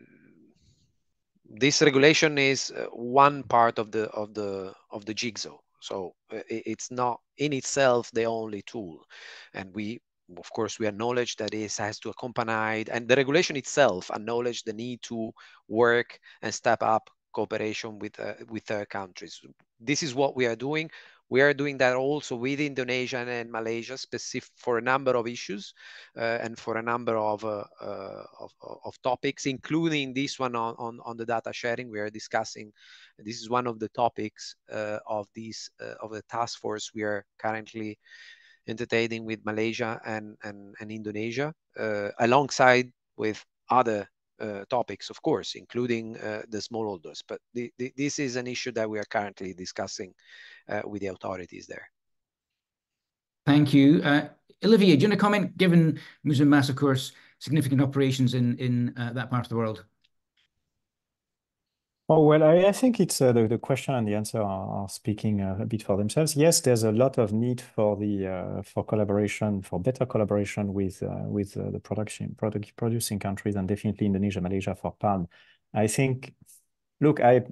this regulation is uh, one part of the of the of the jigsaw. So it's not in itself the only tool, and we of course, we acknowledge that this has to accompany, and the regulation itself acknowledge the need to work and step up cooperation with uh, with third countries. This is what we are doing. We are doing that also with Indonesia and Malaysia, specific for a number of issues uh, and for a number of, uh, uh, of, of topics, including this one on, on, on the data sharing. We are discussing. This is one of the topics uh, of this uh, of the task force we are currently entertaining with Malaysia and, and, and Indonesia, alongside with other uh, topics, of course, including uh, the smallholders. But the, the, this is an issue that we are currently discussing with the authorities there. Thank you. Uh, Olivier, do you want to comment, given Musim Mas, of course, significant operations in, in uh, that part of the world? Oh, well, I, I think it's uh, the, the question and the answer are, are speaking uh, a bit for themselves. Yes, there's a lot of need for the uh, for collaboration, for better collaboration with uh, with uh, the production product producing countries, and definitely Indonesia, Malaysia for palm. I think, look, I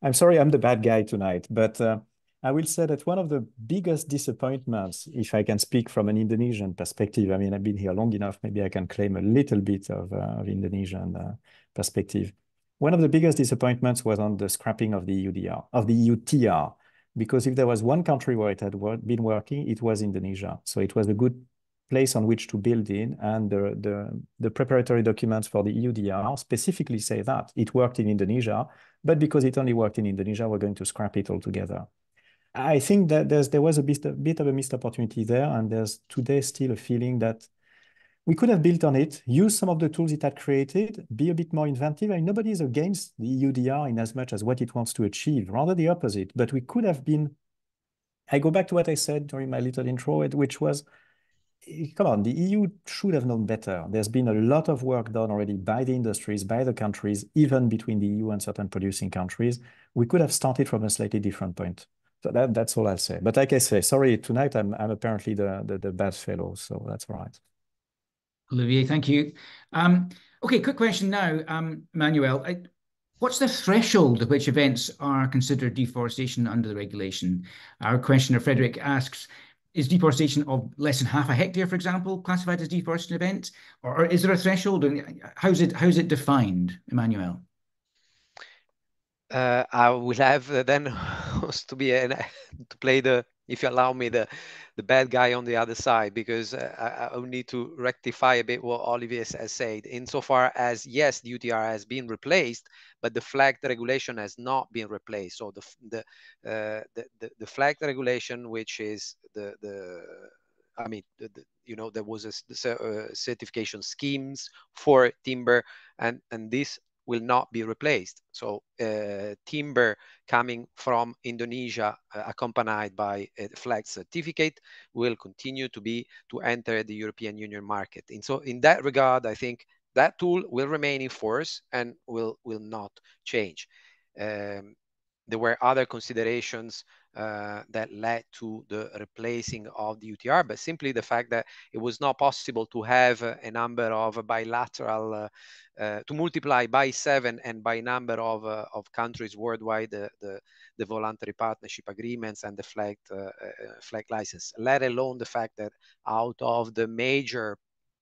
I'm sorry, I'm the bad guy tonight, but uh, I will say that one of the biggest disappointments, if I can speak from an Indonesian perspective, I mean, I've been here long enough, maybe I can claim a little bit of, uh, of Indonesian uh, perspective one of the biggest disappointments was on the scrapping of the EUDR, of the EUTR, because if there was one country where it had been working, it was Indonesia. So it was a good place on which to build in. And the, the, the preparatory documents for the EUDR specifically say that it worked in Indonesia, but because it only worked in Indonesia, we're going to scrap it altogether. I think that there's, there was a bit, a bit of a missed opportunity there. And there's today still a feeling that we could have built on it, use some of the tools it had created, be a bit more inventive. I mean, nobody is against the EUDR in as much as what it wants to achieve, rather the opposite. But we could have been, I go back to what I said during my little intro, which was, eh, come on, the EU should have known better. There's been a lot of work done already by the industries, by the countries, even between the EU and certain producing countries. We could have started from a slightly different point. So that, that's all I'll say. But like I say, sorry, tonight I'm, I'm apparently the, the, the bad fellow, so that's all right. Olivier, thank you. Um, okay, quick question now, um, Manuel. I, what's the threshold at which events are considered deforestation under the regulation? Our questioner, Frederick, asks, is deforestation of less than half a hectare, for example, classified as deforestation event? Or, or is there a threshold? And how's it, how's it defined, Emmanuel? Uh, I will have uh, then to be an, to play the if you allow me the the bad guy on the other side because uh, I, I need to rectify a bit what Olivier has said. Insofar as yes the EUTR has been replaced but the FLEGT regulation has not been replaced. So the the uh, the, the, the regulation which is the the I mean, the, the, you know, there was a, uh, certification schemes for timber, and and this will not be replaced. So uh, timber coming from Indonesia uh, accompanied by a FLEGT certificate will continue to be to enter the European Union market. And so in that regard, I think that tool will remain in force and will, will not change. Um, there were other considerations uh, that led to the replacing of the EUTR, but simply the fact that it was not possible to have a number of bilateral, uh, uh, to multiply by seven and by number of, uh, of countries worldwide, the, the, the, voluntary partnership agreements and the FLEGT, uh, FLEGT license, let alone the fact that out of the major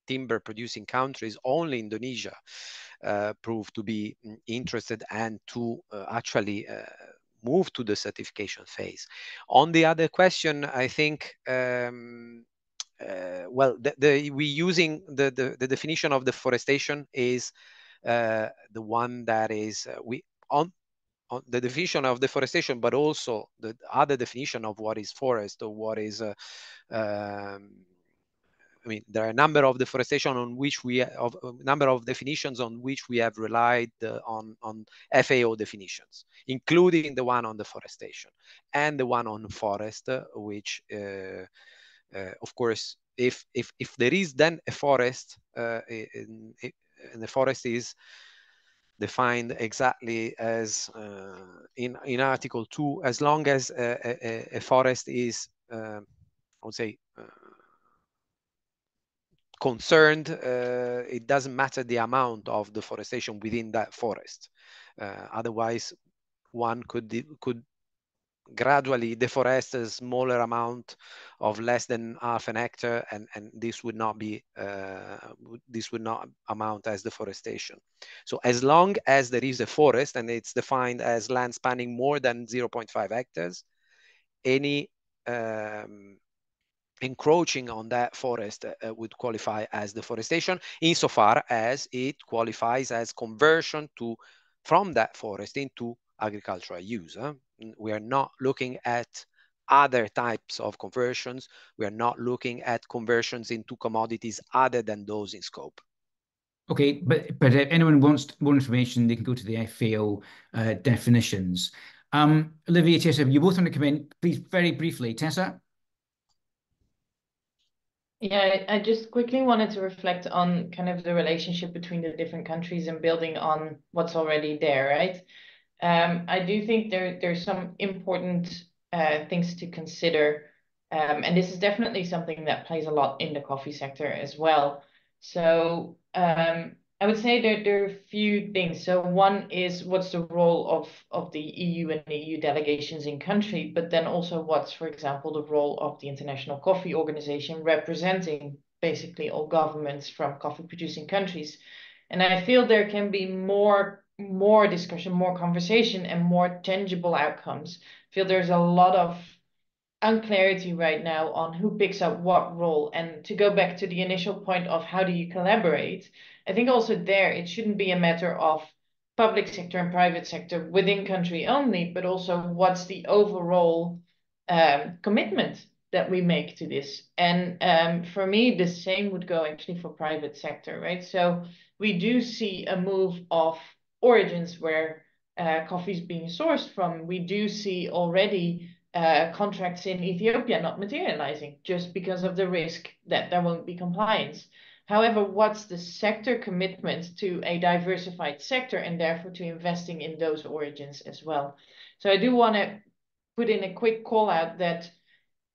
timber producing countries, only Indonesia proved to be mm, interested and to actually move to the certification phase. On the other question, I think, um, uh, well, the, the, we using the, the, the, definition of deforestation is uh, the one that is uh, we on, on the definition of deforestation, but also the other definition of what is forest or what is uh, um, I mean, there are a number of deforestation on which we of a number of definitions on which we have relied uh, on on FAO definitions, including the one on deforestation and the one on forest, uh, which uh, of course, if if if there is then a forest, in, in, and the forest is defined exactly as uh, in in Article Two, as long as a, a, a forest is, uh, I would say, uh, concerned, uh, it doesn't matter the amount of deforestation within that forest. Uh, otherwise, one could could gradually deforest a smaller amount of less than half an hectare and, and this would not be uh, this would not amount as deforestation so as long as there is a forest and it's defined as land spanning more than 0.5 hectares any um, encroaching on that forest uh, would qualify as deforestation insofar as it qualifies as conversion to from that forest into agricultural use. Huh? We are not looking at other types of conversions. We are not looking at conversions into commodities other than those in scope. Okay, but but if anyone wants more information, they can go to the FAO uh, definitions. Um, Olivier, Tessa, you both want to come in, please, very briefly. Tessa? Yeah, I just quickly wanted to reflect on kind of the relationship between the different countries and building on what's already there, right? Um, I do think there there's some important uh, things to consider, um, and this is definitely something that plays a lot in the coffee sector as well. So um, I would say there there are a few things. So one is what's the role of of the EU and the EU delegations in country, but then also what's, for example, the role of the International Coffee Organization representing basically all governments from coffee producing countries. And I feel there can be more more discussion, more conversation, and more tangible outcomes. I feel there's a lot of unclarity right now on who picks up what role. And to go back to the initial point of how do you collaborate, I think also there it shouldn't be a matter of public sector and private sector within country only, but also what's the overall um, commitment that we make to this. And um, for me, the same would go actually for private sector, right? So we do see a move of origins where uh, coffee is being sourced from, we do see already uh, contracts in Ethiopia not materializing just because of the risk that there won't be compliance. However, what's the sector commitment to a diversified sector and therefore to investing in those origins as well? So I do want to put in a quick call out that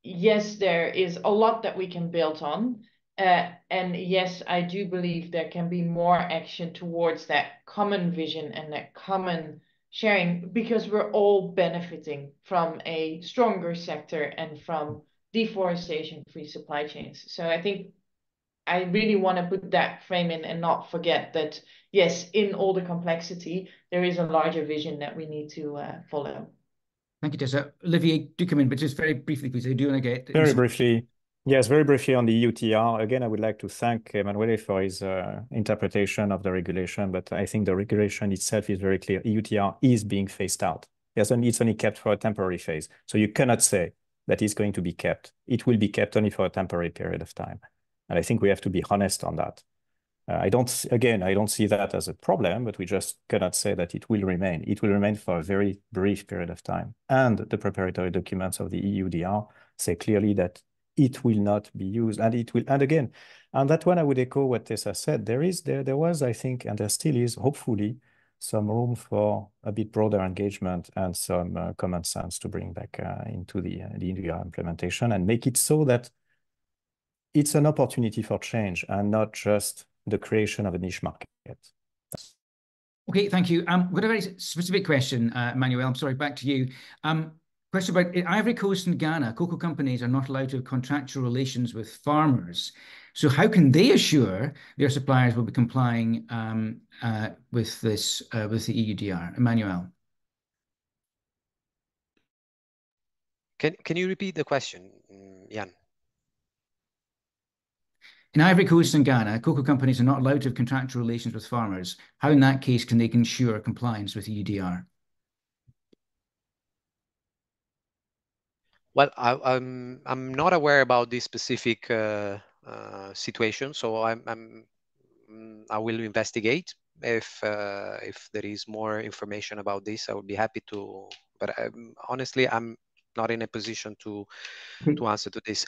yes, there is a lot that we can build on, uh, and yes, I do believe there can be more action towards that common vision and that common sharing because we're all benefiting from a stronger sector and from deforestation-free supply chains. So I think I really want to put that frame in and not forget that, yes, in all the complexity, there is a larger vision that we need to uh, follow. Thank you, Tessa. Olivier, do come in, but just very briefly, please. I do want to get... Very briefly. Yes, very briefly on the EUTR. Again, I would like to thank Emanuele for his uh, interpretation of the regulation, but I think the regulation itself is very clear. EUTR is being phased out. It's only kept for a temporary phase. So you cannot say that it's going to be kept. It will be kept only for a temporary period of time. And I think we have to be honest on that. Uh, I don't, again, I don't see that as a problem, but we just cannot say that it will remain. It will remain for a very brief period of time. And the preparatory documents of the EUDR say clearly that it will not be used and it will and again and that one i would echo what tessa said there is there there was i think and there still is hopefully some room for a bit broader engagement and some uh, common sense to bring back uh, into the uh, the India implementation and make it so that it's an opportunity for change and not just the creation of a niche market. Okay, thank you. Um, got a very specific question, uh, Manuel. I'm sorry, back to you. Um, Question about Ivory Coast and Ghana, cocoa companies are not allowed to have contractual relations with farmers. So how can they assure their suppliers will be complying um, uh, with this uh, with the EUDR? Emmanuel. Can can you repeat the question, Jan? In Ivory Coast and Ghana, cocoa companies are not allowed to have contractual relations with farmers. How, in that case, can they ensure compliance with EUDR? Well, I, am I'm, I'm not aware about this specific uh, uh, situation, so I'm, I'm mm, I will investigate if uh, if there is more information about this. I would be happy to, but I'm, honestly, I'm not in a position to to answer to this.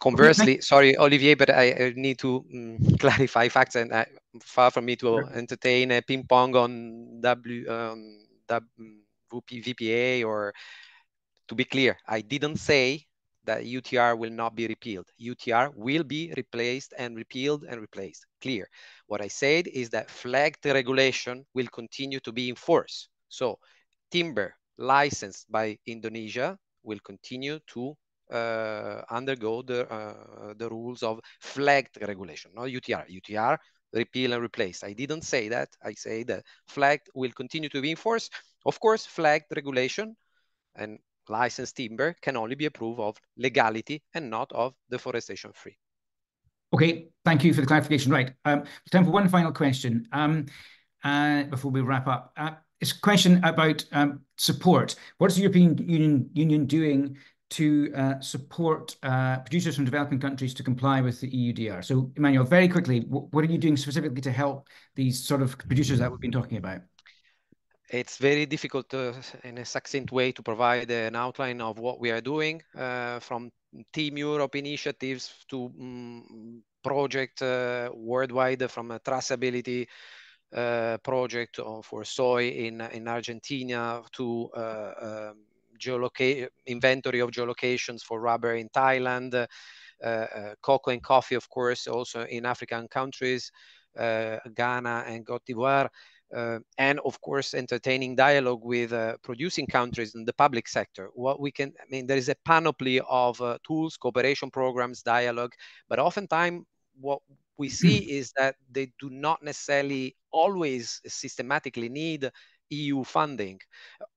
Conversely, sorry, Olivier, but I, I need to um, clarify facts, and I, far from me to entertain a ping pong on W, um, w VPA or to be clear, I didn't say that EUTR will not be repealed. EUTR will be replaced and repealed and replaced. Clear. What I said is that FLEGT regulation will continue to be in force. So timber licensed by Indonesia will continue to uh, undergo the, uh, the rules of FLEGT regulation, not EUTR. EUTR, repeal and replace. I didn't say that. I say that FLEGT will continue to be enforced. Of course, FLEGT regulation and licensed timber can only be approved of legality and not of deforestation free. Okay, thank you for the clarification. Right, um, time for one final question um, uh, before we wrap up. Uh, it's a question about um, support. What is the European Union, Union doing to uh, support uh, producers from developing countries to comply with the EUDR? So, Emmanuel, very quickly, what are you doing specifically to help these sort of producers that we've been talking about? It's very difficult to, in a succinct way to provide an outline of what we are doing uh, from Team Europe initiatives to um, project uh, worldwide from a traceability uh, project for soy in, in Argentina to uh, um, inventory of geolocations for rubber in Thailand, uh, uh, cocoa and coffee, of course, also in African countries, Ghana and Cote d'Ivoire. uh, and of course entertaining dialogue with uh, producing countries in the public sector what we can i mean there is a panoply of uh, tools cooperation programs dialogue but oftentimes what we see is that they do not necessarily always systematically need EU funding.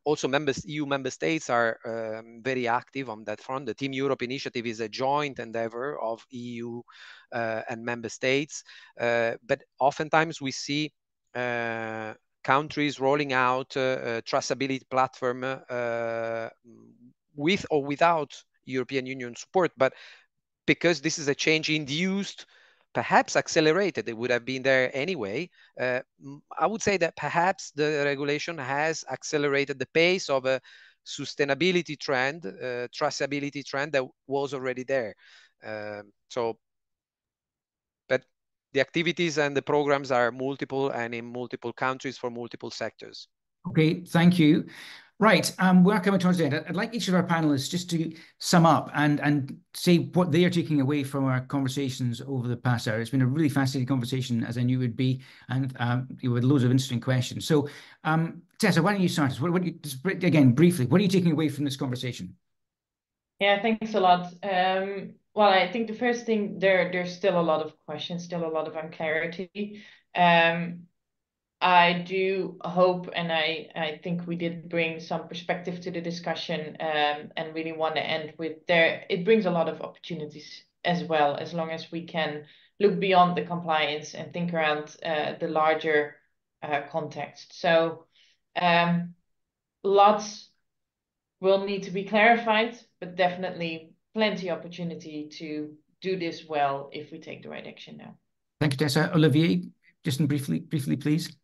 Also, members, EU member states are um, very active on that front. The Team Europe initiative is a joint endeavor of EU uh, and member states. Uh, but oftentimes we see uh, countries rolling out a traceability platform uh, with or without European Union support, but because this is a change induced perhaps accelerated. It would have been there anyway. Uh, I would say that perhaps the regulation has accelerated the pace of a sustainability trend, uh, traceability trend that was already there. Um, so the activities and the programs are multiple and in multiple countries for multiple sectors. Okay, thank you. Right, um, we're coming towards the end. I'd like each of our panelists just to sum up and, and say what they are taking away from our conversations over the past hour. It's been a really fascinating conversation, as I knew it would be, and um, with loads of interesting questions. So, um, Tessa, why don't you start us? What, what you, just, again, briefly, what are you taking away from this conversation? Yeah, thanks a lot. Um, well, I think the first thing there, there's still a lot of questions, still a lot of unclarity. Um, I do hope, and I, I think we did bring some perspective to the discussion, um, and really want to end with there. It brings a lot of opportunities as well, as long as we can look beyond the compliance and think around uh, the larger uh, context. So, um, lots will need to be clarified, but definitely plenty opportunity to do this well if we take the right action now. Thank you, Tessa. Olivier, just briefly, briefly, please.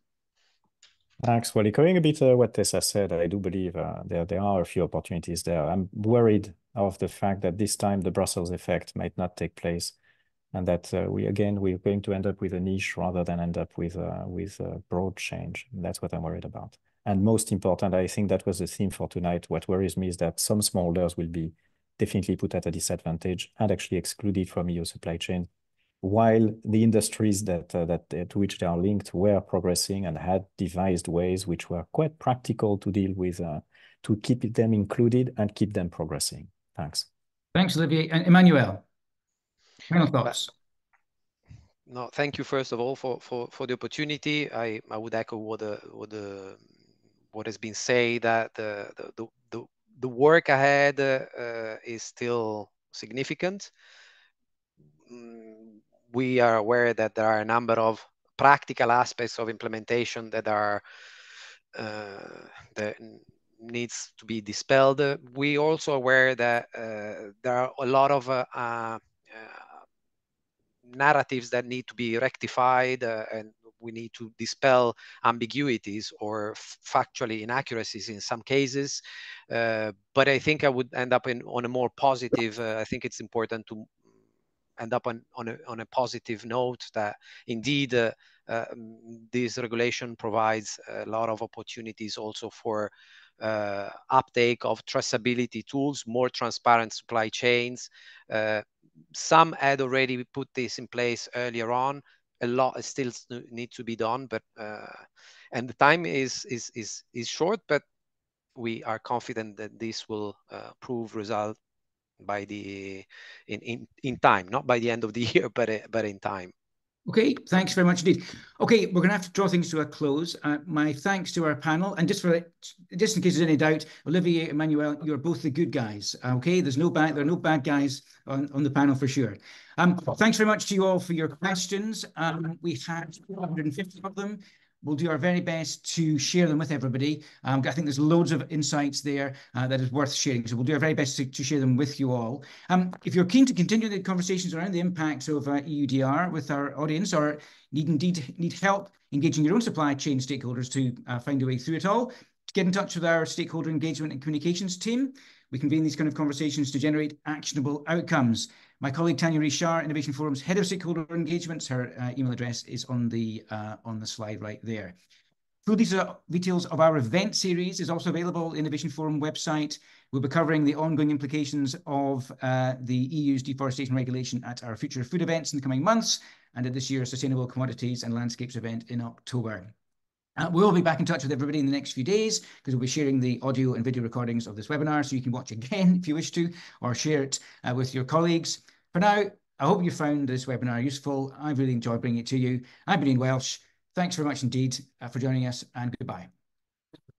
Thanks, Well, Echoing a bit uh, what Tessa said, I do believe uh, there, there are a few opportunities there. I'm worried of the fact that this time the Brussels effect might not take place and that uh, we, again, we're going to end up with a niche rather than end up with, uh, with a broad change. That's what I'm worried about. And most important, I think that was the theme for tonight. What worries me is that some smallholders will be definitely put at a disadvantage and actually excluded from EU supply chain, while the industries that, uh, that uh, to which they are linked were progressing and had devised ways which were quite practical to deal with, uh, to keep them included and keep them progressing. Thanks. Thanks, Olivier. And Emmanuel, final thoughts? No, thank you first of all for for for the opportunity. I I would echo what the what the what has been said that the the the, the work ahead uh, is still significant. Mm, we are aware that there are a number of practical aspects of implementation that are uh, that needs to be dispelled. We also aware that uh, there are a lot of narratives that need to be rectified uh, and we need to dispel ambiguities or factually inaccuracies in some cases. Uh, but I think I would end up in on a more positive. Uh, I think it's important to end up on, on, a, on a positive note that indeed uh, uh, this regulation provides a lot of opportunities also for uh, uptake of traceability tools, more transparent supply chains. Uh, some had already put this in place earlier on. A lot still needs to be done, but uh, and the time is is is is short, but we are confident that this will uh, prove result by the in, in in time, not by the end of the year, but uh, but in time. Okay, thanks very much indeed. Okay, we're going to have to draw things to a close. Uh, my thanks to our panel, and just for just in case there's any doubt, Olivier, Emmanuel, you're both the good guys. Okay, there's no bad, there are no bad guys on, on the panel for sure. Um, thanks very much to you all for your questions. Um, we had 150 of them. We'll do our very best to share them with everybody. Um, I think there's loads of insights there uh, that is worth sharing. So we'll do our very best to, to share them with you all. Um, if you're keen to continue the conversations around the impacts of uh, EUDR with our audience or need indeed need help engaging your own supply chain stakeholders to uh, find a way through it all, to get in touch with our stakeholder engagement and communications team. We convene these kind of conversations to generate actionable outcomes. My colleague Tanya Richard, Innovation Forum's head of stakeholder engagements, her uh, email address is on the uh, on the slide right there. Full details of our event series is also available in Innovation Forum website. We'll be covering the ongoing implications of uh, the EU's deforestation regulation at our future food events in the coming months and at this year's Sustainable Commodities and Landscapes event in October. Uh, we'll be back in touch with everybody in the next few days because we'll be sharing the audio and video recordings of this webinar so you can watch again if you wish to or share it uh, with your colleagues. For now, I hope you found this webinar useful. I've really enjoyed bringing it to you. I've been Ian Welsh. Thanks very much indeed uh, for joining us and goodbye.